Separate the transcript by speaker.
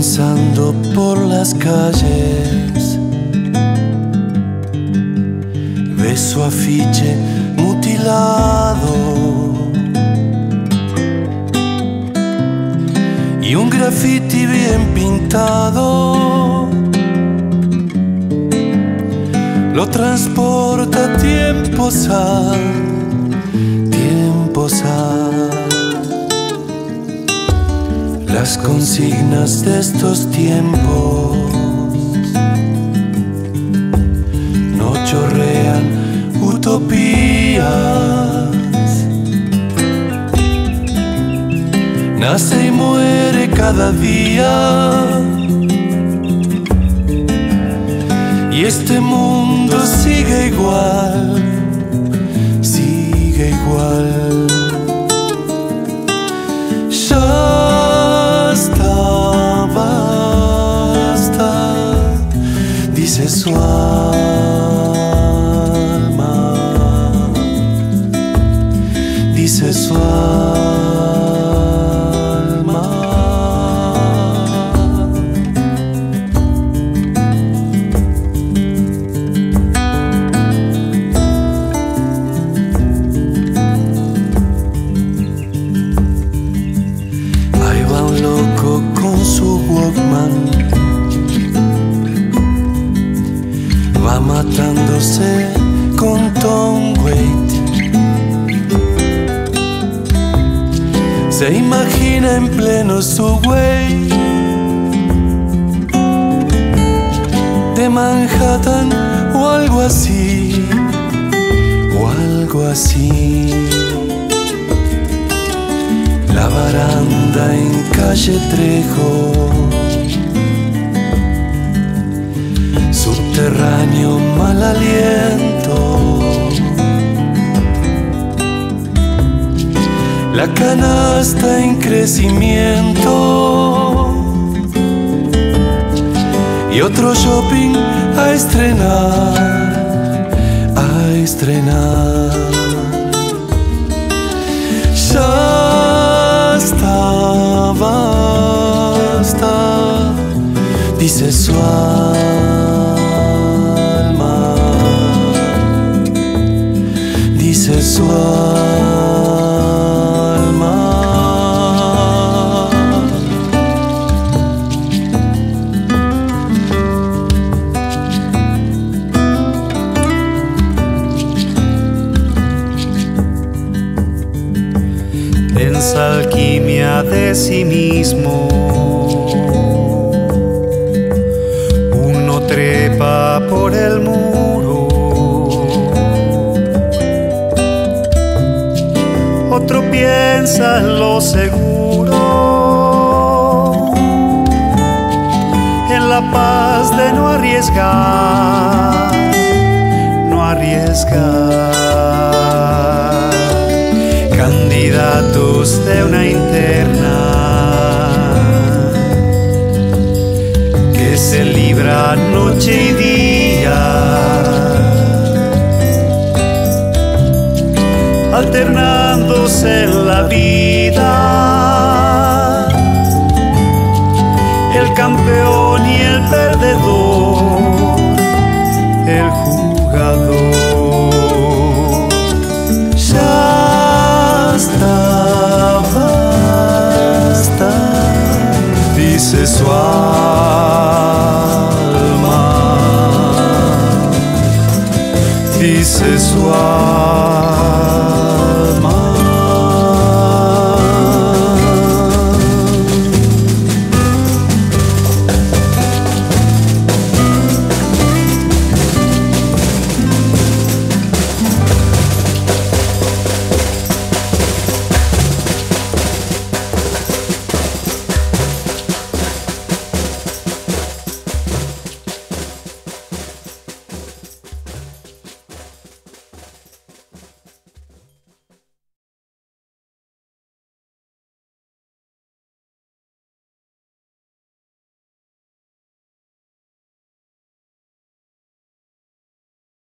Speaker 1: Trenzando por las calles, ve su afiche mutilado. Y un graffiti bien pintado. Lo transporta a tiempos las consignas de estos tiempos no chorrean utopías. Nace y muere cada día. Y este mundo sigue igual, dice su alma, dice su alma. Ahí va un loco con su Walkman. Matándose con Tom Waite. Se imagina en pleno subway de Manhattan o algo así, o algo así. La baranda en calle Trejo, subterráneo mal aliento. La canasta en crecimiento y otro shopping a estrenar, a estrenar. Ya está, basta, dice su dice su alma.
Speaker 2: densa alquimia de sí mismo. Uno trepa por el muro, lo seguro, en la paz de no arriesgar, no arriesgar. Candidatos de una interna que se libra noche y día, alternándose en la vida, campeón y el perdedor, el jugador.
Speaker 1: Ya está, basta, dice su alma, dice su alma.